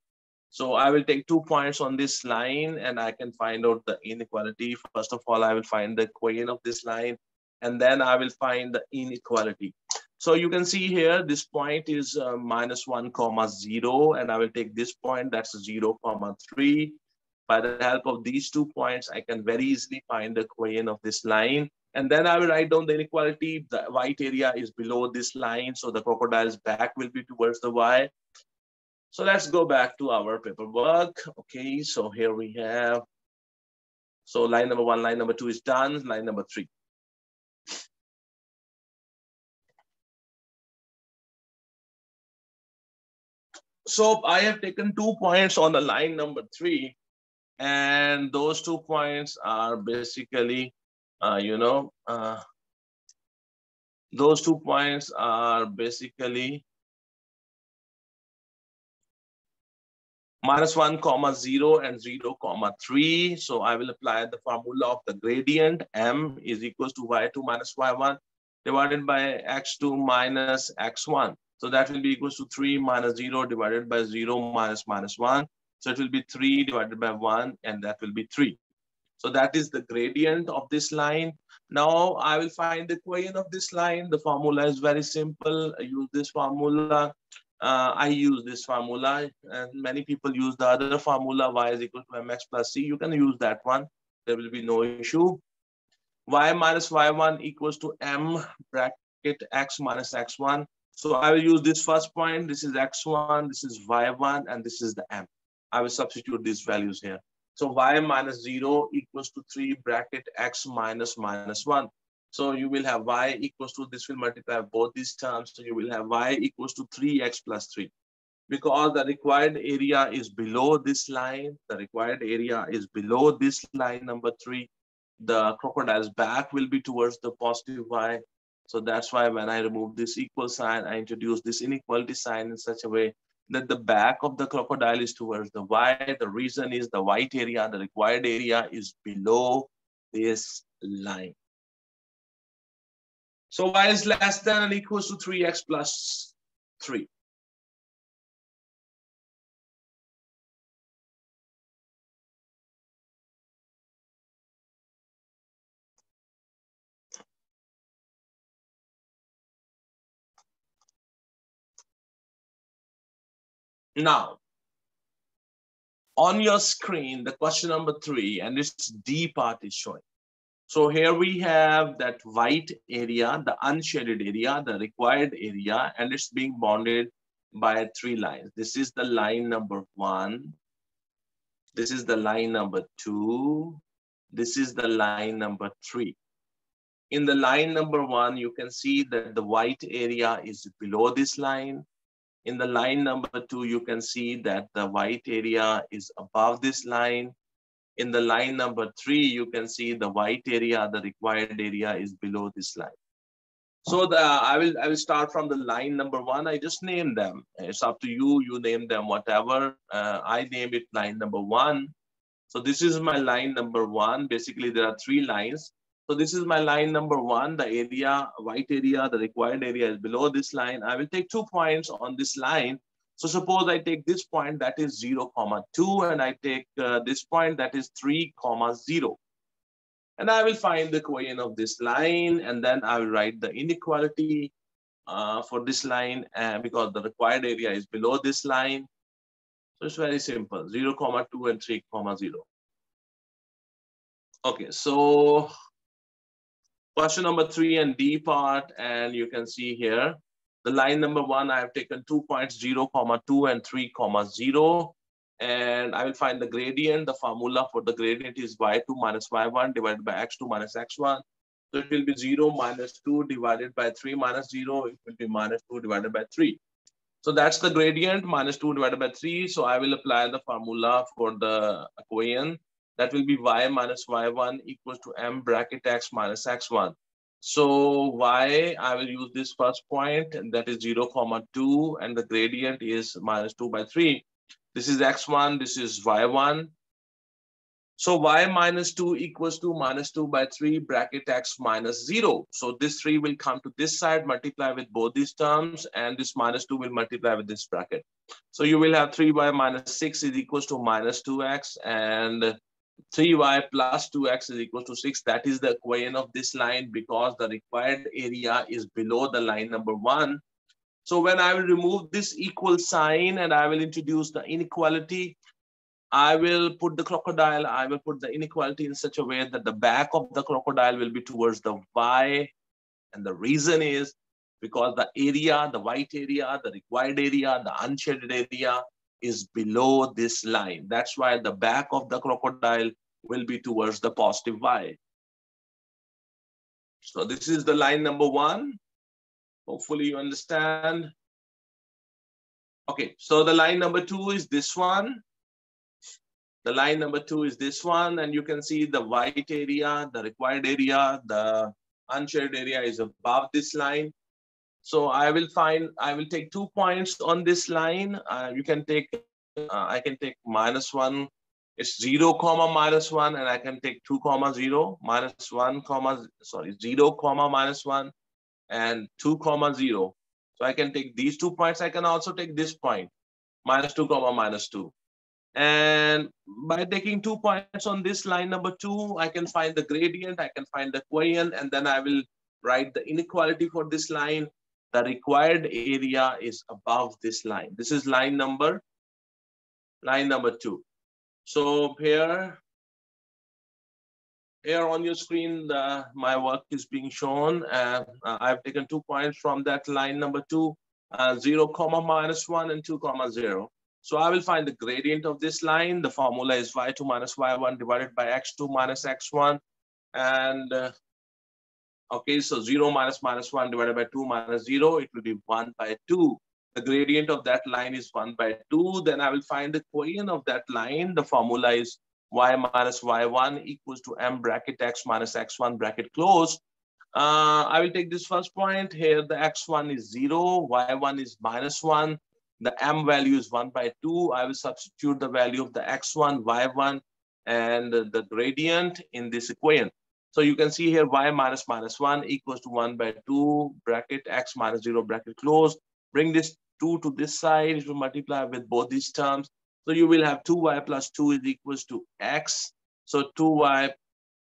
So I will take two points on this line and I can find out the inequality. First of all, I will find the coin of this line and then I will find the inequality. So you can see here, this point is uh, minus one comma zero, and I will take this point, that's zero comma three. By the help of these two points, I can very easily find the equation of this line. And then I will write down the inequality. The white area is below this line, so the crocodile's back will be towards the y. So let's go back to our paperwork. Okay, so here we have, so line number one, line number two is done, line number three. So I have taken two points on the line number three, and those two points are basically, uh, you know, uh, those two points are basically minus one comma zero and zero comma three. So I will apply the formula of the gradient m is equals to y2 minus y1 divided by x2 minus x1. So that will be equals to 3 minus 0 divided by 0 minus minus 1. So it will be 3 divided by 1 and that will be 3. So that is the gradient of this line. Now I will find the equation of this line. The formula is very simple. I use this formula. Uh, I use this formula and many people use the other formula y is equal to mx plus c. You can use that one. There will be no issue. y minus y1 equals to m bracket x minus x1 so I will use this first point. This is x1, this is y1, and this is the m. I will substitute these values here. So y minus 0 equals to 3 bracket x minus minus 1. So you will have y equals to, this will multiply both these terms. So you will have y equals to 3x plus 3. Because the required area is below this line, the required area is below this line number 3. The crocodile's back will be towards the positive y So that's why when I remove this equal sign, I introduce this inequality sign in such a way that the back of the crocodile is towards the y. The reason is the white area, the required area is below this line. So y is less than and equals to 3x plus 3. Now, on your screen, the question number three, and this D part is showing. So here we have that white area, the unshaded area, the required area, and it's being bounded by three lines. This is the line number one. This is the line number two. This is the line number three. In the line number one, you can see that the white area is below this line in the line number two, you can see that the white area is above this line. In the line number three, you can see the white area, the required area is below this line. So the, I will I will start from the line number one. I just name them. It's up to you. You name them whatever. Uh, I name it line number one. So this is my line number one. Basically, there are three lines. So this is my line number one, the area, white area, the required area is below this line. I will take two points on this line. So suppose I take this point that is 0, comma 2, and I take uh, this point that is 3, comma 0. And I will find the equation of this line, and then I will write the inequality uh, for this line uh, because the required area is below this line. So it's very simple, 0, comma 2 and 3, comma 0. Okay, so Question number three and D part, and you can see here, the line number one, I have taken two points, zero, comma two and three, comma zero. And I will find the gradient. The formula for the gradient is y2 minus y1 divided by x2 minus x1. So it will be 0 minus 2 divided by 3 minus 0. It will be minus 2 divided by 3. So that's the gradient, minus 2 divided by 3. So I will apply the formula for the equation that will be y minus y1 equals to m bracket x minus x1. So y, I will use this first point, and that is 0, comma 2, and the gradient is minus 2 by 3. This is x1, this is y1. So y minus 2 equals to minus 2 by 3 bracket x minus 0. So this 3 will come to this side, multiply with both these terms, and this minus 2 will multiply with this bracket. So you will have 3y minus 6 is equals to minus 2x, and 3y plus 2x is equal to 6. That is the equation of this line because the required area is below the line number one. So when I will remove this equal sign and I will introduce the inequality, I will put the crocodile, I will put the inequality in such a way that the back of the crocodile will be towards the y. And the reason is because the area, the white area, the required area, the unshaded area is below this line. That's why the back of the crocodile will be towards the positive y. So this is the line number one. Hopefully you understand. Okay, so the line number two is this one. The line number two is this one, and you can see the white area, the required area, the unshared area is above this line. So I will find, I will take two points on this line. Uh, you can take, uh, I can take minus one, it's zero comma minus one, and I can take two comma zero, minus one comma, sorry, zero comma minus one, and two comma zero. So I can take these two points. I can also take this point, minus two comma minus two. And by taking two points on this line number two, I can find the gradient, I can find the quotient, and then I will write the inequality for this line the required area is above this line. This is line number, line number two. So here, here on your screen, my work is being shown. Uh, I've taken two points from that line number two, uh, zero comma minus one and two comma zero. So I will find the gradient of this line. The formula is y2 minus y1 divided by x2 minus x1. And uh, Okay, so 0 minus minus 1 divided by 2 minus 0, it will be 1 by 2. The gradient of that line is 1 by 2. Then I will find the quotient of that line. The formula is y minus y1 equals to m bracket x minus x1 bracket close. Uh, I will take this first point here. The x1 is zero, y1 is minus one. The m value is one by two. I will substitute the value of the x1, y1, and the gradient in this equation. So you can see here y minus minus 1 equals to 1 by 2 bracket x minus 0 bracket close. Bring this 2 to this side to multiply with both these terms. So you will have 2y plus 2 is equals to x. So 2y,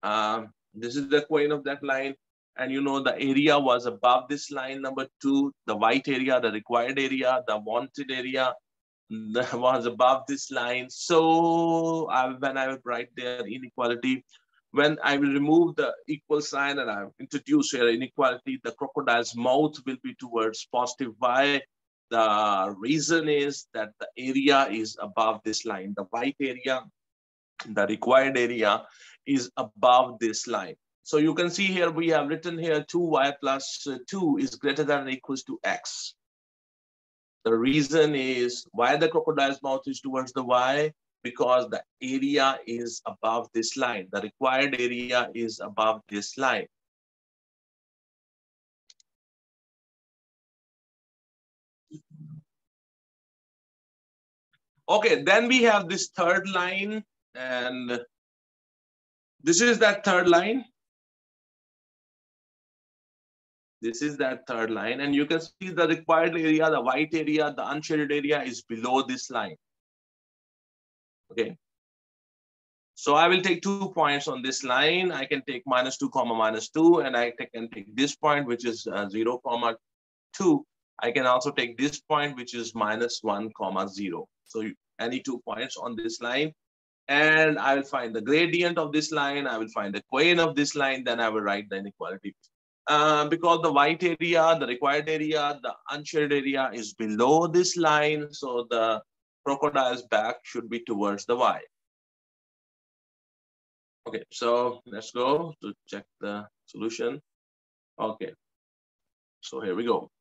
um, this is the equation of that line. And you know the area was above this line number 2, the white area, the required area, the wanted area was above this line. So I, when I would write there inequality, when I will remove the equal sign and I introduce here inequality, the crocodile's mouth will be towards positive y. The reason is that the area is above this line. The white area, the required area is above this line. So you can see here, we have written here 2y plus 2 is greater than or equals to x. The reason is why the crocodile's mouth is towards the y, because the area is above this line. The required area is above this line. Okay, then we have this third line and this is that third line. This is that third line and you can see the required area, the white area, the unshaded area is below this line. Okay. So I will take two points on this line. I can take minus two comma minus two, and I can take this point, which is uh, zero comma two. I can also take this point, which is minus one comma zero. So any two points on this line. And I will find the gradient of this line. I will find the coin of this line. Then I will write the inequality. Uh, because the white area, the required area, the unshaded area is below this line. So the crocodile's back should be towards the Y. Okay, so let's go to check the solution. Okay, so here we go.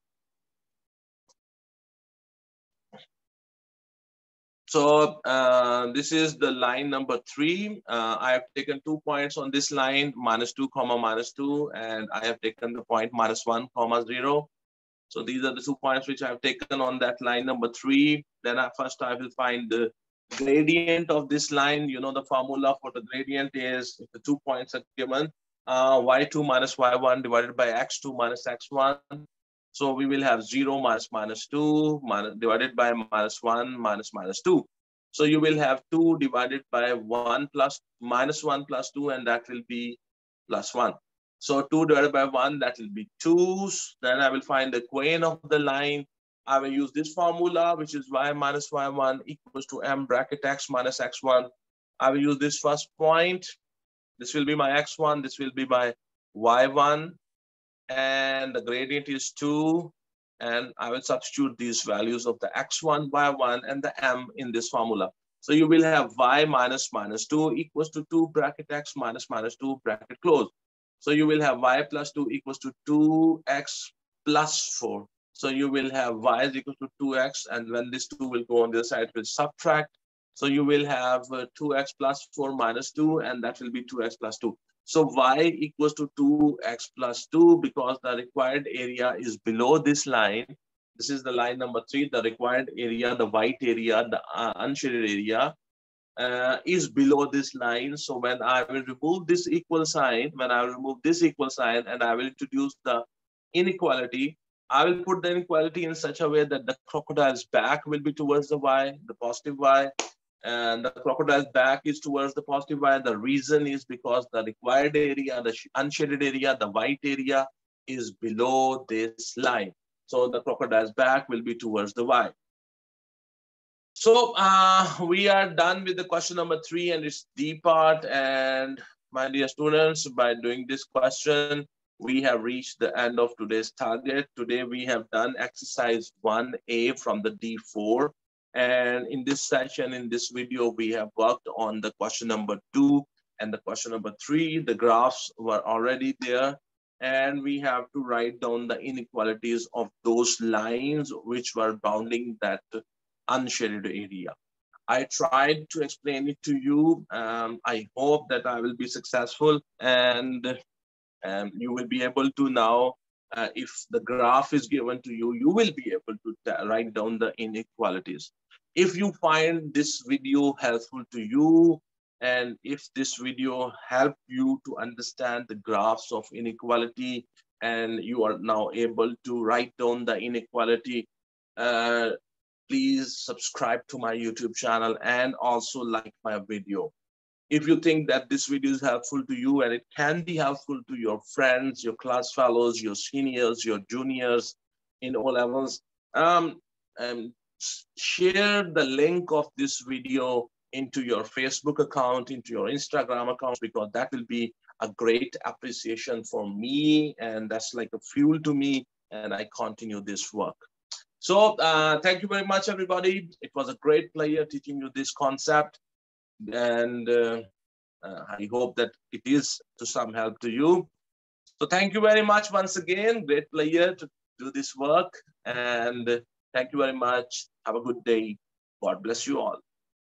So uh, this is the line number three. Uh, I have taken two points on this line, minus two comma minus two, and I have taken the point minus one comma zero. So these are the two points which I've taken on that line number three. Then I, first I will find the gradient of this line. You know, the formula for the gradient is if the two points are given, uh, y2 minus y1 divided by x2 minus x1. So we will have 0 minus minus 2 minus, divided by minus 1 minus minus 2. So you will have 2 divided by 1 plus minus 1 plus 2 and that will be plus 1. So 2 divided by 1, that will be 2. Then I will find the coin of the line. I will use this formula, which is y minus y1 equals to m bracket x minus x1. I will use this first point. This will be my x1. This will be my y1. And the gradient is 2. And I will substitute these values of the x1, y1, and the m in this formula. So you will have y minus minus 2 equals to 2 bracket x minus minus 2 bracket close. So you will have y plus 2 equals to 2x plus 4. So you will have y is equal to 2x, and when this 2 will go on the side, it will subtract. So you will have uh, 2x plus 4 minus 2, and that will be 2x plus 2. So y equals to 2x plus 2 because the required area is below this line. This is the line number 3, the required area, the white area, the uh, unshaded area uh, is below this line. So when I will remove this equal sign, when I remove this equal sign and I will introduce the inequality, I will put the inequality in such a way that the crocodile's back will be towards the y, the positive y, and the crocodile's back is towards the positive y. The reason is because the required area, the unshaded area, the white area is below this line. So the crocodile's back will be towards the y. So uh, we are done with the question number three and its D part. And my dear students, by doing this question, we have reached the end of today's target. Today we have done exercise 1A from the D4. And in this session, in this video, we have worked on the question number two and the question number three. The graphs were already there. And we have to write down the inequalities of those lines which were bounding that unshaded area. I tried to explain it to you. Um, I hope that I will be successful. And And you will be able to now, uh, if the graph is given to you, you will be able to write down the inequalities. If you find this video helpful to you, and if this video helped you to understand the graphs of inequality and you are now able to write down the inequality, uh, please subscribe to my YouTube channel and also like my video. If you think that this video is helpful to you and it can be helpful to your friends, your class fellows, your seniors, your juniors in O levels, um, um, share the link of this video into your Facebook account, into your Instagram account, because that will be a great appreciation for me. And that's like a fuel to me. And I continue this work. So uh, thank you very much, everybody. It was a great pleasure teaching you this concept. And uh, uh, I hope that it is to some help to you. So thank you very much once again. Great pleasure to do this work. And thank you very much. Have a good day. God bless you all.